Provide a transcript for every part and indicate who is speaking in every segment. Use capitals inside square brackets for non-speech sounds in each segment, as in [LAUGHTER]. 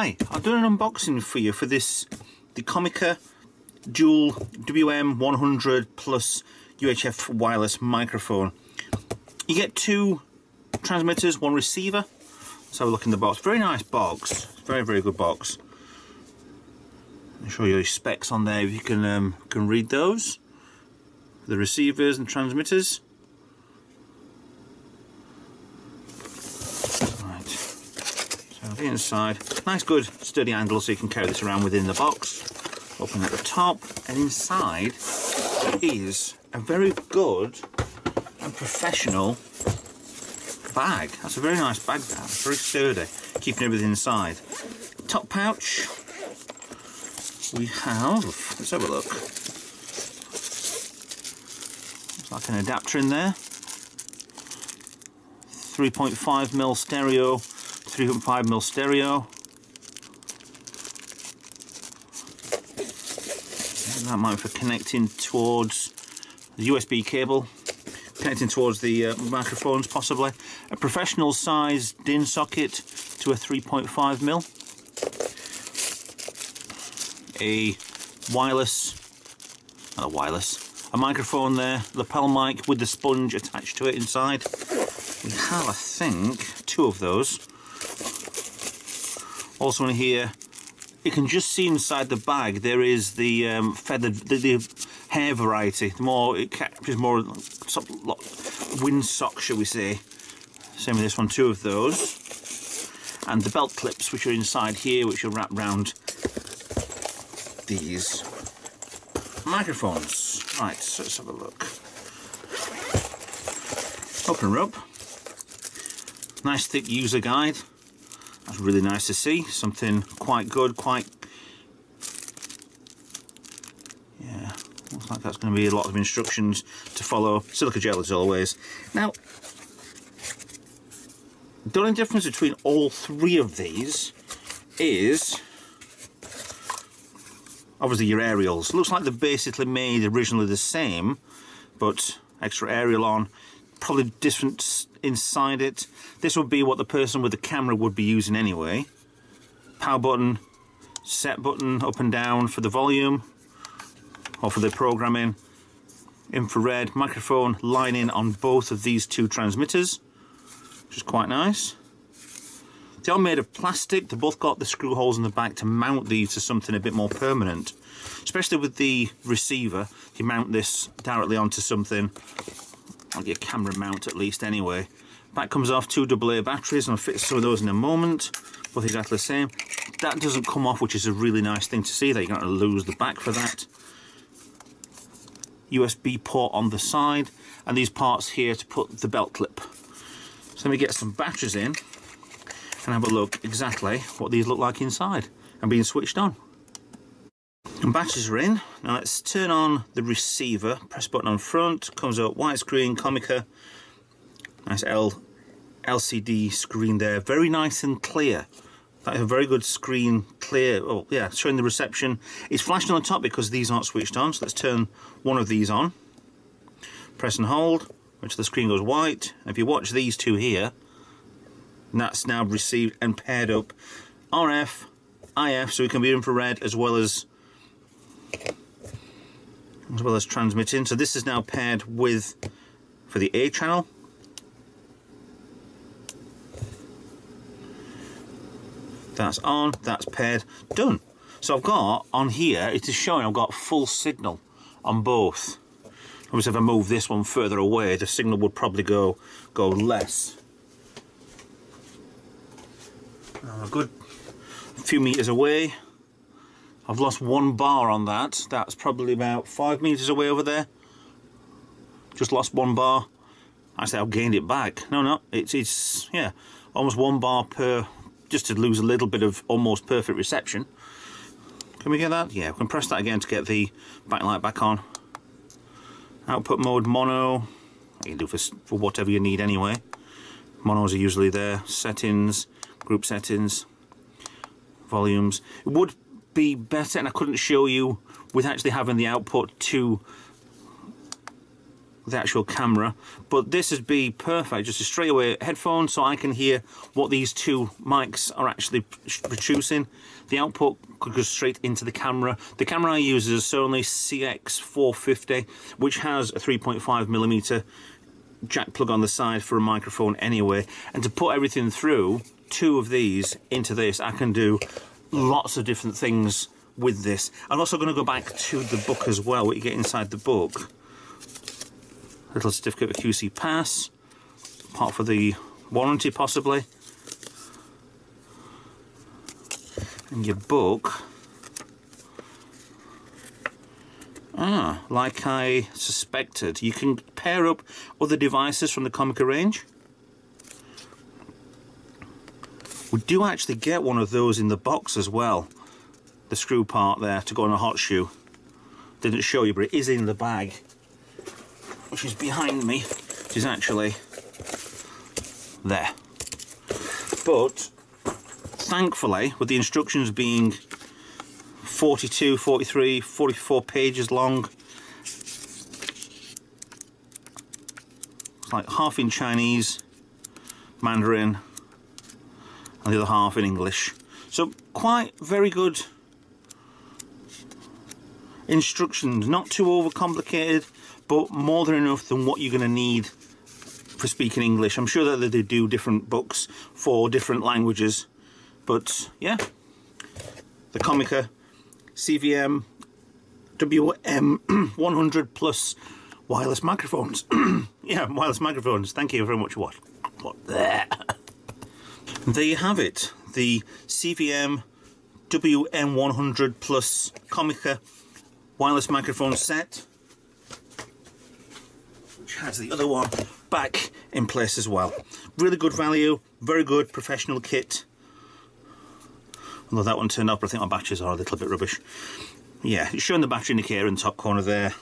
Speaker 1: Hi, I've done an unboxing for you for this, the Comica Dual WM100 plus UHF wireless microphone. You get two transmitters, one receiver. Let's have a look in the box. Very nice box, very very good box. I'll show you the specs on there if you can um, can read those. The receivers and transmitters. Inside. Nice good sturdy handle so you can carry this around within the box. Open at the top and inside is a very good and professional bag. That's a very nice bag that, very sturdy, keeping everything inside. Top pouch, we have, let's have a look. It's like an adapter in there. 3.5mm stereo 3.5mm stereo. that might for connecting towards the USB cable, connecting towards the uh, microphones possibly. A professional size DIN socket to a 3.5mm. A wireless, not a wireless, a microphone there, lapel mic with the sponge attached to it inside. We have, I think, two of those. Also in here, you can just see inside the bag there is the um, feathered, the, the, hair variety. The more it captures more sort of wind sock, shall we say. Same with this one, two of those. And the belt clips which are inside here, which are wrapped around these microphones. Right, so let's have a look. Open up. Nice thick user guide. That's really nice to see. Something quite good, quite... Yeah, looks like that's going to be a lot of instructions to follow. Silica gel as always. Now, the only difference between all three of these is obviously your aerials. Looks like they're basically made originally the same, but extra aerial on, probably different inside it. This would be what the person with the camera would be using anyway. Power button, set button up and down for the volume or for the programming. Infrared microphone lining on both of these two transmitters, which is quite nice. They are all made of plastic. They both got the screw holes in the back to mount these to something a bit more permanent. Especially with the receiver, you mount this directly onto something I'll get a camera mount at least anyway. Back comes off two AA batteries and I'll fit some of those in a moment. Both exactly the same. That doesn't come off, which is a really nice thing to see. That you're going to lose the back for that. USB port on the side and these parts here to put the belt clip. So let me get some batteries in and have a look exactly what these look like inside and being switched on. And batteries are in. Now let's turn on the receiver. Press button on front. Comes up widescreen, Comica. Nice L LCD screen there. Very nice and clear. That's a very good screen, clear. Oh yeah, showing the reception. It's flashing on the top because these aren't switched on. So let's turn one of these on. Press and hold, which the screen goes white. if you watch these two here, that's now received and paired up RF, IF, so it can be infrared as well as as well as transmitting. So this is now paired with, for the A channel, that's on, that's paired, done. So I've got, on here, it is showing I've got full signal on both. Obviously if I move this one further away, the signal would probably go, go less. a good few meters away, I've lost one bar on that. That's probably about five meters away over there. Just lost one bar. I say I've gained it back. No, no, it's, it's yeah, almost one bar per, just to lose a little bit of almost perfect reception. Can we get that? Yeah, we can press that again to get the backlight back on. Output mode mono. You can do for, for whatever you need anyway. Monos are usually there. Settings, group settings, volumes. It would be better and I couldn't show you with actually having the output to the actual camera but this would be perfect just a straight away headphone so I can hear what these two mics are actually producing. The output could go straight into the camera. The camera I use is a Sony CX450 which has a 3.5 millimeter jack plug on the side for a microphone anyway. And to put everything through two of these into this I can do lots of different things with this I'm also going to go back to the book as well what you get inside the book little certificate of QC pass, part for the warranty possibly, and your book. Ah, like I suspected, you can pair up other devices from the Comica range. We do actually get one of those in the box as well. The screw part there to go on a hot shoe. Didn't show you, but it is in the bag which is behind me, which is actually there. But thankfully, with the instructions being 42, 43, 44 pages long, it's like half in Chinese, Mandarin, and the other half in English. So quite very good instructions, not too overcomplicated, but more than enough than what you're going to need for speaking English. I'm sure that they do different books for different languages, but yeah, the Comica CVM WM100 [CLEARS THROAT] plus wireless microphones. [CLEARS THROAT] yeah, wireless microphones. Thank you very much. What? What? There. [LAUGHS] there you have it. The CVM WM100 plus Comica wireless microphone set. Which has the other one back in place as well. Really good value very good professional kit. Although that one turned up I think my batteries are a little bit rubbish. Yeah it's showing the battery indicator in the top corner there.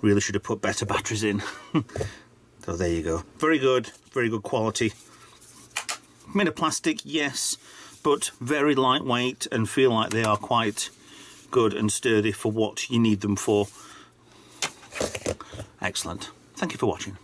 Speaker 1: Really should have put better batteries in. [LAUGHS] So there you go. Very good very good quality made of plastic yes but very lightweight and feel like they are quite good and sturdy for what you need them for. Excellent. Thank you for watching.